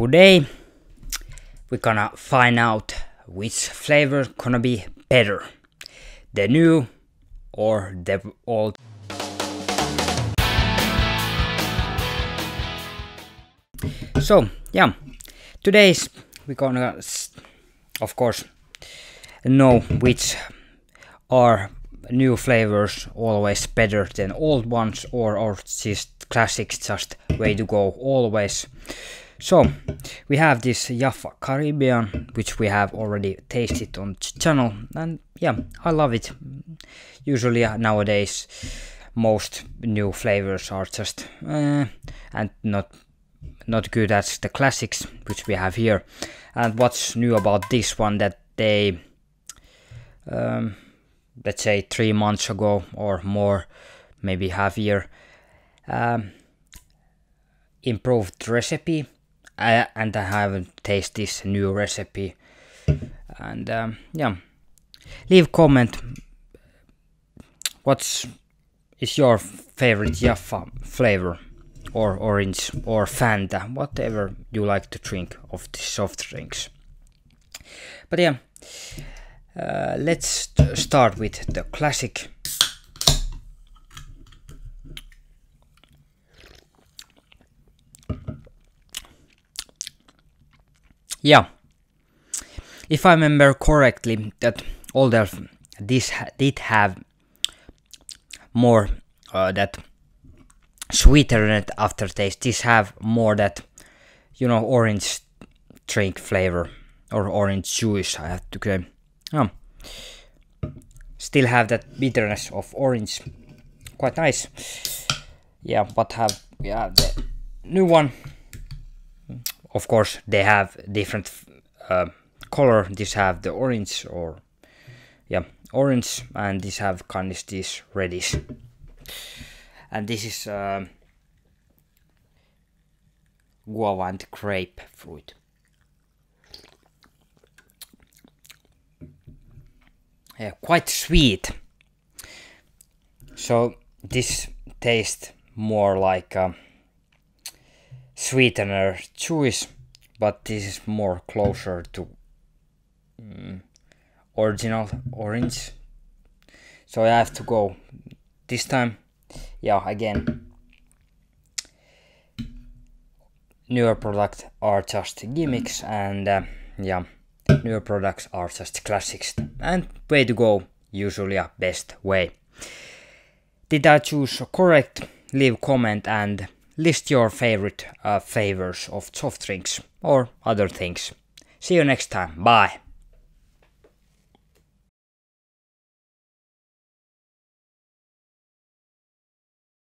today we're gonna find out which flavor gonna be better the new or the old. So yeah today's we're gonna of course know which are new flavors always better than old ones or or just classics just way to go always so we have this Jaffa Karibian which we have already tasted on channel and yeah I love it. Usually uh, nowadays most new flavors are just uh, and not not good as the classics which we have here. And what's new about this one that they um, let's say three months ago or more maybe half year um, improved recipe uh, and I haven't tasted this new recipe and um, yeah leave comment what's is your favorite Jaffa flavor or orange or Fanta, whatever you like to drink of the soft drinks. But yeah, uh, let's start with the classic. Yeah, if I remember correctly, that the this did have more uh, that sweeter aftertaste. This have more that, you know, orange drink flavor or orange juice. I have to. Um, still have that bitterness of orange. Quite nice. Yeah, but have yeah the new one. Of course, they have different uh, color. This have the orange or yeah orange, and this have kind of this reddish and this is uh, guava and grapefruit. Yeah, quite sweet. So this tastes more like a sweetener juice, but this is more closer to mm, original orange. So I have to go this time. Yeah again. Newer products are just gimmicks and uh, yeah newer products are just classics and way to go usually a best way. Did i choose correct? Leave comment and list your favorite uh, favors of soft drinks or other things. See you next time. Bye